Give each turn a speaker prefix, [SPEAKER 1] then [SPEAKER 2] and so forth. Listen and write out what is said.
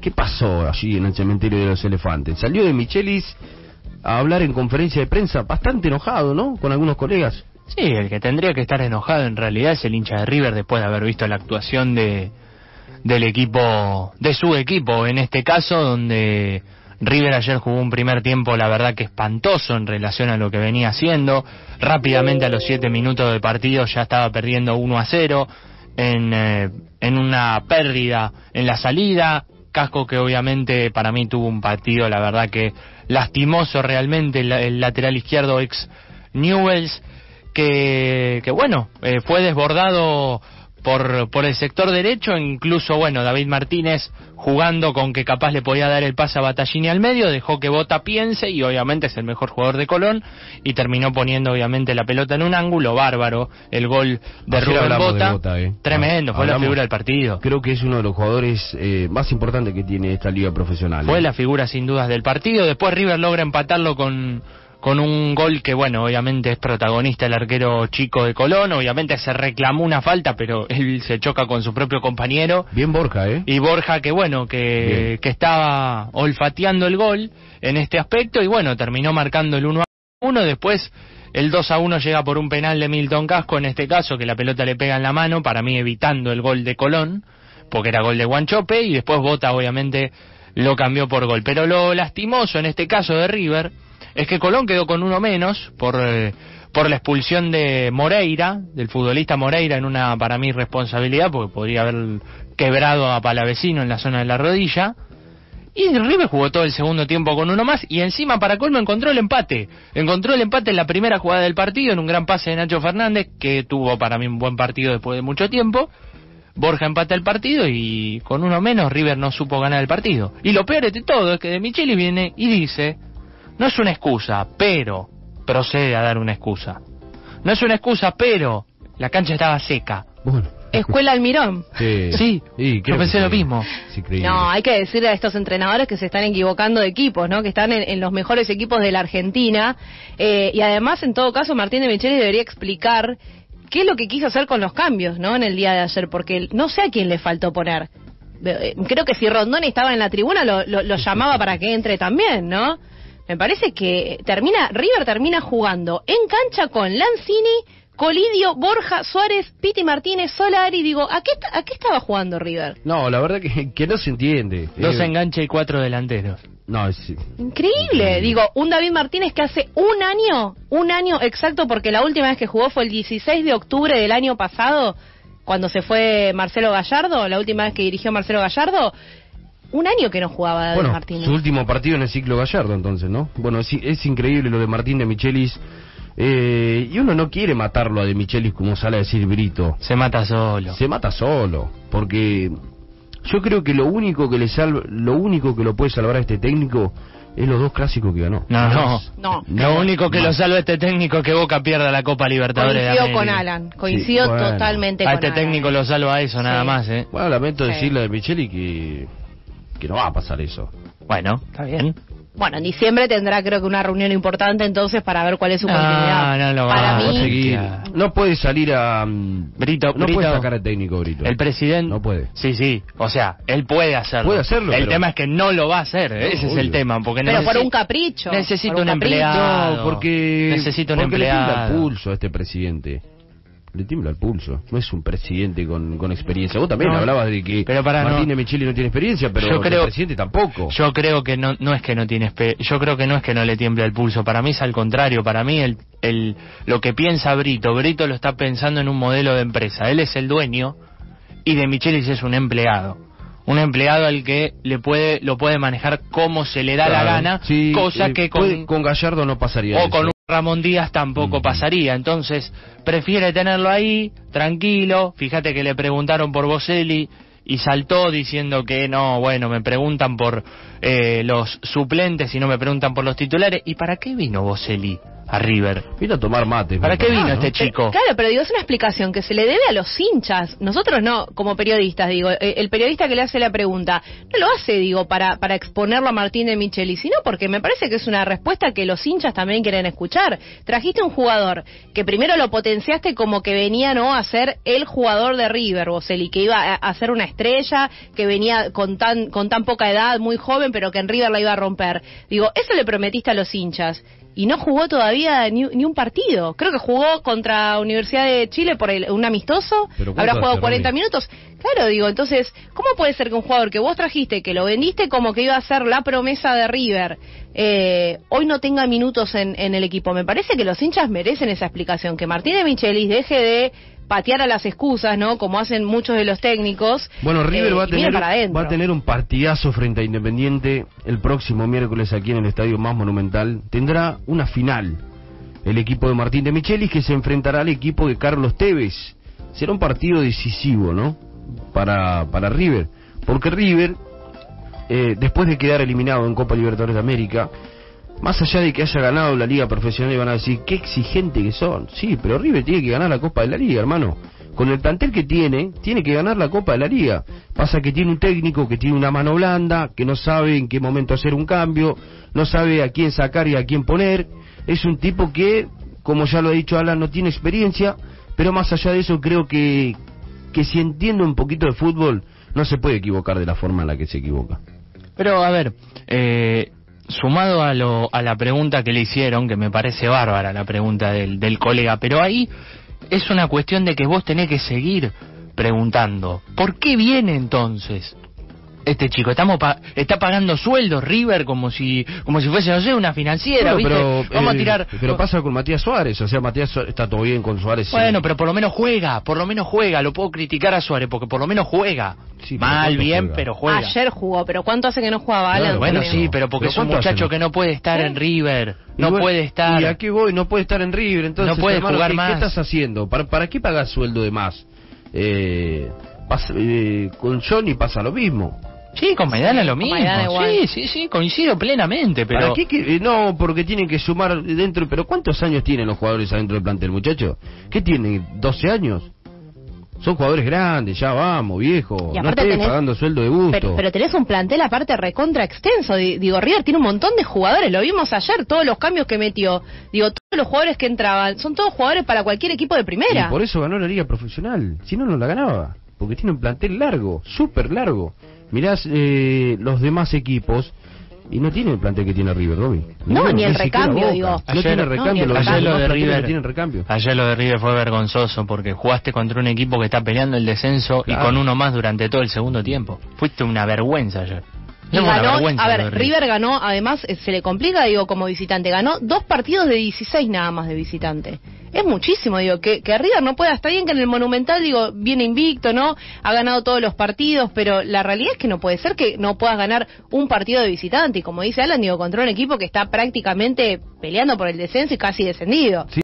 [SPEAKER 1] ¿qué pasó allí en el cementerio de los elefantes? Salió de Michelis a hablar en conferencia de prensa bastante enojado, ¿no? Con algunos colegas.
[SPEAKER 2] Sí, el que tendría que estar enojado en realidad es el hincha de River después de haber visto la actuación de del equipo, de su equipo en este caso, donde River ayer jugó un primer tiempo, la verdad que espantoso en relación a lo que venía haciendo. Rápidamente a los siete minutos de partido ya estaba perdiendo 1 a 0 en, eh, en una pérdida en la salida. Casco que obviamente para mí tuvo un partido, la verdad que lastimoso realmente, el, lateral izquierdo ex Newells, que, que bueno, eh, fue desbordado por, por el sector derecho, incluso, bueno, David Martínez jugando con que capaz le podía dar el pase a Battaglini al medio, dejó que Bota piense y obviamente es el mejor jugador de Colón y terminó poniendo obviamente la pelota en un ángulo bárbaro, el gol de
[SPEAKER 1] Ayer
[SPEAKER 2] Rubén
[SPEAKER 1] de
[SPEAKER 2] Bota,
[SPEAKER 1] eh.
[SPEAKER 2] tremendo,
[SPEAKER 1] Ah,
[SPEAKER 2] fue la figura del partido.
[SPEAKER 1] Creo que es uno de los jugadores eh, más importantes que tiene esta liga profesional.
[SPEAKER 2] Fue
[SPEAKER 1] ¿eh?
[SPEAKER 2] la figura sin dudas del partido. Después River logra empatarlo con, con un gol que, bueno, obviamente es protagonista el arquero chico de Colón. Obviamente se reclamó una falta, pero él se choca con su propio compañero.
[SPEAKER 1] Bien Borja, ¿eh?
[SPEAKER 2] Y Borja, que bueno, que,
[SPEAKER 1] Bien.
[SPEAKER 2] que estaba olfateando el gol en este aspecto. Y bueno, terminó marcando el 1 a 1. Después el 2 a 1 llega por un penal de Milton Casco, en este caso, que la pelota le pega en la mano, para mí evitando el gol de Colón, porque era gol de Guanchope. Y después Bota, obviamente, lo cambió por gol. Pero lo lastimoso en este caso de River es que Colón quedó con uno menos por, eh, por la expulsión de Moreira, del futbolista Moreira, en una para mí responsabilidad, porque podría haber quebrado a Palavecino en la zona de la rodilla. Y River jugó todo el segundo tiempo con uno más y encima para colmo encontró el empate. Encontró el empate en la primera jugada del partido en un gran pase de Nacho Fernández que tuvo para mí un buen partido después de mucho tiempo. Borja empata el partido y con uno menos River no supo ganar el partido. Y lo peor de todo es que de Micheli viene y dice, no es una excusa, pero procede a dar una excusa. No es una excusa, pero la cancha estaba seca.
[SPEAKER 1] Bueno.
[SPEAKER 3] Escuela Almirón.
[SPEAKER 1] Sí,
[SPEAKER 2] yo
[SPEAKER 1] creo
[SPEAKER 2] pensé
[SPEAKER 1] que
[SPEAKER 2] lo mismo.
[SPEAKER 3] No, hay que decirle a estos entrenadores que se están equivocando de equipos, ¿no? Que están en, en los mejores equipos de la Argentina. Eh, y además, en todo caso, Martín de Micheli debería explicar qué es lo que quiso hacer con los cambios, ¿no? En el día de ayer, porque no sé a quién le faltó poner. Eh, Creo que si Rondoni estaba en la tribuna, lo, lo- lo llamaba para que entre también, ¿no? Me parece que termina, River termina jugando en cancha con Lanzini, Colidio, Borja, Suárez, Piti Martínez, Solari. Digo, ¿a qué, a qué estaba jugando River?
[SPEAKER 1] No, la verdad que, que no se entiende.
[SPEAKER 2] Dos
[SPEAKER 1] Eh,
[SPEAKER 2] enganches y cuatro delanteros.
[SPEAKER 1] No, es,
[SPEAKER 3] Increíble, digo, un David Martínez que hace un año, un año exacto, porque la última vez que jugó fue el 16 de octubre del año pasado, cuando se fue Marcelo Gallardo, la última vez que dirigió Marcelo Gallardo, un año que no jugaba David
[SPEAKER 1] bueno,
[SPEAKER 3] Martínez.
[SPEAKER 1] su último partido en el ciclo Gallardo, entonces, ¿no? Bueno, es, es increíble lo de Martín de Michelis. Eh, y uno no quiere matarlo a de Michelis como sale a decir Brito.
[SPEAKER 2] Se mata solo.
[SPEAKER 1] Se mata solo, porque yo creo que lo único que le salva, lo único que lo puede salvar a este técnico es los dos clásicos que ganó.
[SPEAKER 2] No, no.
[SPEAKER 3] No.
[SPEAKER 2] Lo único que lo salva a este técnico es que Boca pierda la Copa Libertadores de
[SPEAKER 3] Coincido
[SPEAKER 2] América.
[SPEAKER 3] con Alan, coincido
[SPEAKER 1] Sí, bueno.
[SPEAKER 3] totalmente
[SPEAKER 2] A
[SPEAKER 3] con
[SPEAKER 2] este
[SPEAKER 3] Alan.
[SPEAKER 2] técnico lo salva eso, nada más, ¿eh?
[SPEAKER 1] Bueno, lamento
[SPEAKER 3] Sí.
[SPEAKER 1] decirle de Micheli que, que no va a pasar eso.
[SPEAKER 2] Bueno, está bien.
[SPEAKER 3] Bueno, en diciembre tendrá creo que una reunión importante entonces para ver cuál es su
[SPEAKER 2] No,
[SPEAKER 3] continuidad.
[SPEAKER 2] no lo
[SPEAKER 3] para mí,
[SPEAKER 1] no puede salir a... mm,
[SPEAKER 2] Brito,
[SPEAKER 1] no
[SPEAKER 2] Brito-
[SPEAKER 1] puede sacar al técnico Brito.
[SPEAKER 2] El presidente...
[SPEAKER 1] No puede.
[SPEAKER 2] Sí, sí. O sea, él puede hacerlo.
[SPEAKER 1] Puede hacerlo,
[SPEAKER 2] El
[SPEAKER 1] pero-
[SPEAKER 2] tema es que no lo va a hacer.
[SPEAKER 1] No,
[SPEAKER 2] Ese es el tema. Porque
[SPEAKER 3] pero por un capricho.
[SPEAKER 2] Necesita un
[SPEAKER 3] capricho.
[SPEAKER 2] empleado.
[SPEAKER 1] No, porque...
[SPEAKER 2] Necesita un
[SPEAKER 1] porque le
[SPEAKER 2] empleado.
[SPEAKER 1] el pulso a este presidente. Le tiembla el pulso. No es un presidente con, con experiencia. Vos también
[SPEAKER 2] No.
[SPEAKER 1] hablabas de que
[SPEAKER 2] Pero para,
[SPEAKER 1] Martín
[SPEAKER 2] no.
[SPEAKER 1] de Micheli no tiene experiencia, pero
[SPEAKER 2] Yo creo-
[SPEAKER 1] el presidente tampoco.
[SPEAKER 2] Yo creo que no, no es que no tiene yo creo que no es que no le tiembla el pulso, para mí es al contrario, para mí el, el lo que piensa Brito, Brito lo está pensando en un modelo de empresa, él es el dueño y de Michelis es un empleado. Un empleado al que le puede lo puede manejar como se le da la gana,
[SPEAKER 1] Sí,
[SPEAKER 2] cosa
[SPEAKER 1] eh,
[SPEAKER 2] que con,
[SPEAKER 1] puede- con Gallardo no pasaría
[SPEAKER 2] o
[SPEAKER 1] eso.
[SPEAKER 2] con Ramón Díaz tampoco pasaría. Entonces, prefiere tenerlo ahí, tranquilo. Fíjate que le preguntaron por Boselli y saltó diciendo que no, bueno, me preguntan por eh, los suplentes y no me preguntan por los titulares. ¿Y para qué vino Boselli a River.
[SPEAKER 1] Vino a tomar mate.
[SPEAKER 2] ¿Para qué vino
[SPEAKER 1] ¿no?
[SPEAKER 2] este chico?
[SPEAKER 3] Claro, pero digo, es una explicación que se le debe a los hinchas. Nosotros no, como periodistas, digo, eh, el periodista que le hace la pregunta, no lo hace, digo, para, para exponerlo a Martín de Micheli, sino porque me parece que es una respuesta que los hinchas también quieren escuchar. Trajiste un jugador que primero lo potenciaste como que venía, ¿no?, a ser el jugador de River, Boselli, que iba a, a ser una estrella, que venía con tan, con tan poca edad, muy joven, pero que en River la iba a romper. Digo, eso le prometiste a los hinchas y no jugó todavía ni, ni un partido. Creo que jugó contra Universidad de Chile por el- un amistoso.
[SPEAKER 1] Pero ¿cuánto
[SPEAKER 3] Habrá jugado 40
[SPEAKER 1] Romy?
[SPEAKER 3] minutos. Claro, digo, entonces, ¿cómo puede ser que un jugador que vos trajiste, que lo vendiste como que iba a ser la promesa de River, eh, hoy no tenga minutos en, en el equipo? Me parece que los hinchas merecen esa explicación. Que Martínez Michelis deje de patear a las excusas, ¿no? Como hacen muchos de los técnicos.
[SPEAKER 1] Bueno, River
[SPEAKER 3] eh,
[SPEAKER 1] va, a tener, va a tener un partidazo frente a Independiente el próximo miércoles aquí en el estadio más monumental. Tendrá una final. El equipo de Martín de Michelis que se enfrentará al equipo de Carlos Tevez. Será un partido decisivo, ¿no? Para, para River. Porque River, eh, después de quedar eliminado en Copa Libertadores de América, más allá de que haya ganado la Liga Profesional, y van a decir, qué exigente que son. Sí, pero River tiene que ganar la Copa de la Liga, hermano. Con el plantel que tiene, tiene que ganar la Copa de la Liga. Pasa que tiene un técnico que tiene una mano blanda, que no sabe en qué momento hacer un cambio, no sabe a quién sacar y a quién poner. Es un tipo que, como ya lo ha dicho Alan, no tiene experiencia, pero más allá de eso creo que, que si entiende un poquito de fútbol, no se puede equivocar de la forma en la que se equivoca.
[SPEAKER 2] Pero a ver, eh, sumado a, lo, a la pregunta que le hicieron, que me parece bárbara la pregunta del, del colega, pero ahí es una cuestión de que vos tenés que seguir preguntando, ¿por qué viene entonces? Este chico, estamos pa- está pagando sueldos River como si como si fuese, no sé, una financiera,
[SPEAKER 1] Bueno,
[SPEAKER 2] ¿viste? Vamos
[SPEAKER 1] eh,
[SPEAKER 2] a tirar...
[SPEAKER 1] Pero pasa con Matías Suárez, o sea, Matías Suárez, está todo bien con Suárez. sí.
[SPEAKER 2] Bueno, pero por lo menos juega, por lo menos juega, lo puedo criticar a Suárez porque por lo menos juega.
[SPEAKER 1] Sí, pero
[SPEAKER 2] Mal,
[SPEAKER 1] ¿cuánto
[SPEAKER 2] bien,
[SPEAKER 1] juega?
[SPEAKER 2] pero juega.
[SPEAKER 3] Ayer jugó, pero ¿cuánto hace que no jugaba Alan?
[SPEAKER 2] Bueno,
[SPEAKER 1] Bueno,
[SPEAKER 2] sí, pero porque
[SPEAKER 1] pero
[SPEAKER 2] es un
[SPEAKER 1] ¿cuánto
[SPEAKER 2] muchacho que no puede estar en River, no
[SPEAKER 1] bueno,
[SPEAKER 2] puede estar.
[SPEAKER 1] Y aquí voy, no puede estar en River, entonces.
[SPEAKER 2] No puede
[SPEAKER 1] hermano,
[SPEAKER 2] jugar
[SPEAKER 1] ¿qué,
[SPEAKER 2] más.
[SPEAKER 1] ¿Qué estás haciendo? ¿Para, para qué pagas sueldo de más? Eh, pasa- eh, con Johnny pasa lo mismo.
[SPEAKER 2] Sí, con Maidana lo mismo.
[SPEAKER 3] Maidana igual.
[SPEAKER 2] Sí, sí, sí, coincido plenamente, pero
[SPEAKER 1] ¿Para qué? que- eh, no, porque tienen que sumar dentro. ¿Pero cuántos años tienen los jugadores adentro del plantel, muchacho? ¿Qué tienen? ¿12 años? Son jugadores grandes, ya vamos, viejo. No
[SPEAKER 3] tenés-
[SPEAKER 1] pagando sueldo de gusto.
[SPEAKER 3] Pero, pero tenés un plantel aparte recontra extenso. Di- Digo, River tiene un montón de jugadores. Lo vimos ayer, todos los cambios que metió. Digo, todos los jugadores que entraban son todos jugadores para cualquier equipo de primera.
[SPEAKER 1] Y por eso ganó la liga profesional. Si no, no la ganaba. Porque tiene un plantel largo, súper largo. Mirás eh, los demás equipos y no tiene el plantel que tiene River, Romy.
[SPEAKER 3] No, ni el recambio, digo.
[SPEAKER 1] No
[SPEAKER 2] Ayer-
[SPEAKER 1] tiene
[SPEAKER 2] no,
[SPEAKER 1] recambio.
[SPEAKER 2] Ayer lo de River-
[SPEAKER 1] tienen recambio.
[SPEAKER 2] ayer lo de River fue vergonzoso porque jugaste contra un equipo que está peleando el descenso
[SPEAKER 1] Claro.
[SPEAKER 2] y con uno más durante todo el segundo tiempo. Fuiste una vergüenza ayer.
[SPEAKER 3] Y ganó, a ver, River ganó, además eh, se le complica, digo, como visitante, ganó dos partidos de 16 nada más de visitante. Es muchísimo, digo, que, que River no pueda, está bien que en el Monumental, digo, viene invicto, ¿no? Ha ganado todos los partidos, pero la realidad es que no puede ser que no puedas ganar un partido de visitante. Y como dice Alan, digo, contra un equipo que está prácticamente peleando por el descenso y casi descendido.